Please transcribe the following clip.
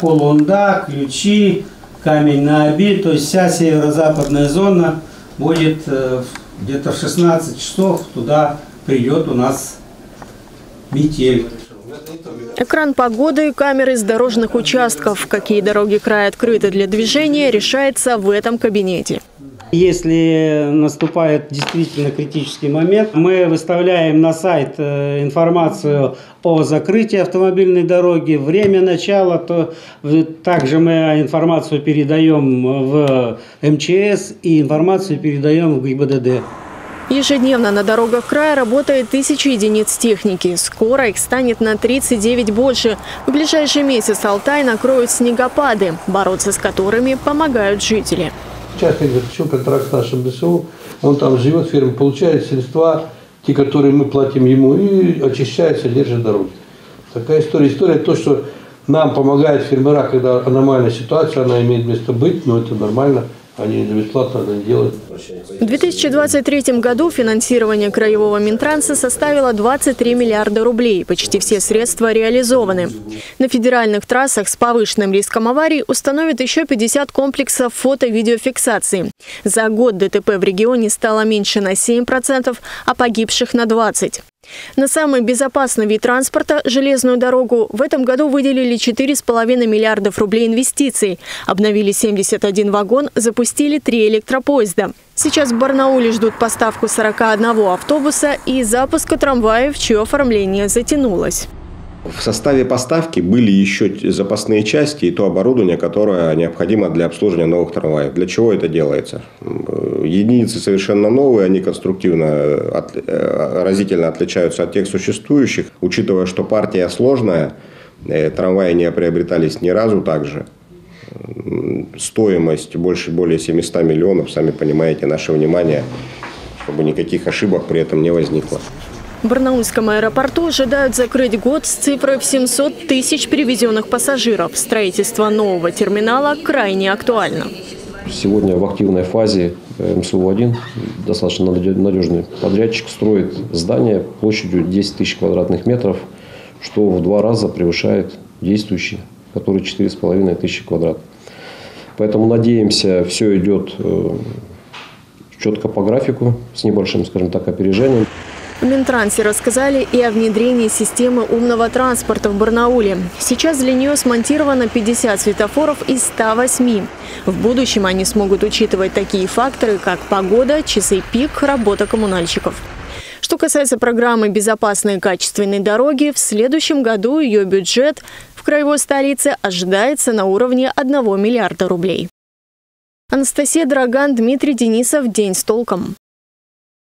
Полунда, ключи, камень на обид, то есть вся северо-западная зона будет э, где-то в 16 часов туда придет у нас метель. Экран погоды и камеры с дорожных участков. Какие дороги края открыты для движения, решается в этом кабинете. Если наступает действительно критический момент, мы выставляем на сайт э, информацию о закрытии автомобильной дороги, время начала, то также мы информацию передаем в МЧС и информацию передаем в ГИБДД. Ежедневно на дорогах края работает тысячи единиц техники. Скоро их станет на 39 больше. В ближайший месяц Алтай накроют снегопады, бороться с которыми помогают жители. Частник заключил контракт с нашим БСУ, он там живет, фирма получает средства, те, которые мы платим ему, и очищает, содержит дороги. Такая история. История то, что нам помогает фермера, когда аномальная ситуация, она имеет место быть, но это нормально. Они бесплатно это делают. В 2023 году финансирование краевого Минтранса составило 23 миллиарда рублей. Почти все средства реализованы. На федеральных трассах с повышенным риском аварий установят еще 50 комплексов фото-видеофиксации. За год ДТП в регионе стало меньше на 7%, а погибших на 20%. На самый безопасный вид транспорта – железную дорогу – в этом году выделили 4,5 миллиардов рублей инвестиций. Обновили 71 вагон, запустили три электропоезда. Сейчас в Барнауле ждут поставку 41 автобуса и запуска трамваев, чье оформление затянулось. В составе поставки были еще запасные части и то оборудование, которое необходимо для обслуживания новых трамваев. Для чего это делается? Единицы совершенно новые, они конструктивно от, э, разительно отличаются от тех существующих. Учитывая, что партия сложная, э, трамваи не приобретались ни разу также. Стоимость больше более 700 миллионов, сами понимаете, наше внимание, чтобы никаких ошибок при этом не возникло. В Барнаульском аэропорту ожидают закрыть год с цифрой в 700 тысяч перевезенных пассажиров. Строительство нового терминала крайне актуально. Сегодня в активной фазе э, МСУ-1 достаточно надежный подрядчик строит здание площадью 10 тысяч квадратных метров, что в два раза превышает действующий, который 4,5 тысячи квадратов. Поэтому надеемся, все идет э, четко по графику, с небольшим, скажем так, опережением. В Минтрансе рассказали и о внедрении системы умного транспорта в Барнауле. Сейчас для нее смонтировано 50 светофоров из 108. В будущем они смогут учитывать такие факторы, как погода, часы пик, работа коммунальщиков. Что касается программы «Безопасные качественные дороги», в следующем году ее бюджет в краевой столице ожидается на уровне 1 миллиарда рублей. Анастасия Драган, Дмитрий Денисов. День с толком.